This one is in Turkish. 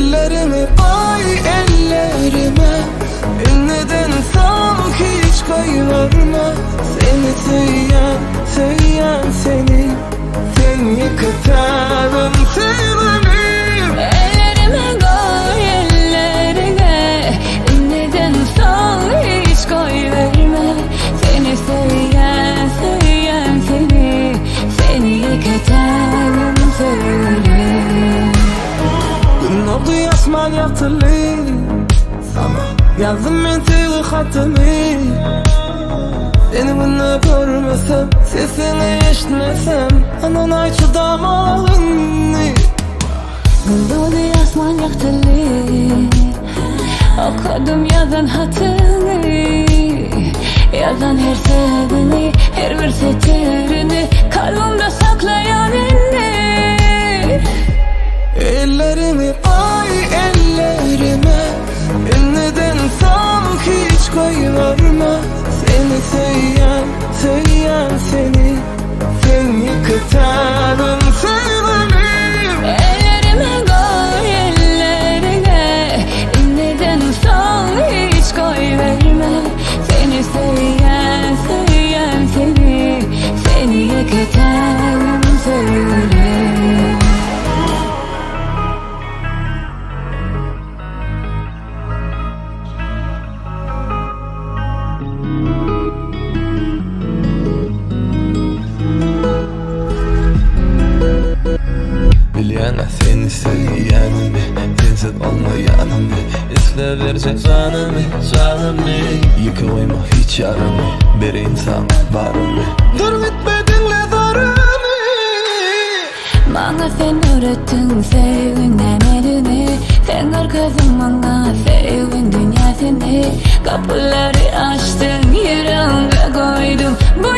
Ellerimi ay ellerime. Neden sanki hiç kayırma Seni söyleyen, söyleyen seni. Sen yıkatan yatılı Sana yazdım ben tığ hatımı Seni bunu görmesem Sesini eşitmesem Anan ay çıdamalını Dolu yasman yaktılı Okudum yazan hatını Yazan her sözünü Her bir setirini koyarma Seni söyleyen, söyleyen seni. Sen yıkatan Bilyana seni söyleyenimi Sensiz olmayanımı İsle verecek canımı Canımı. Yıkılayma hiç yarımı. Bir insan varımı Dur bitme dinle darımı Bana sen öğrettin sevin demedini Sen arkasın bana sevin dünyasını Kapıları açtın yüreğime koydum. Bu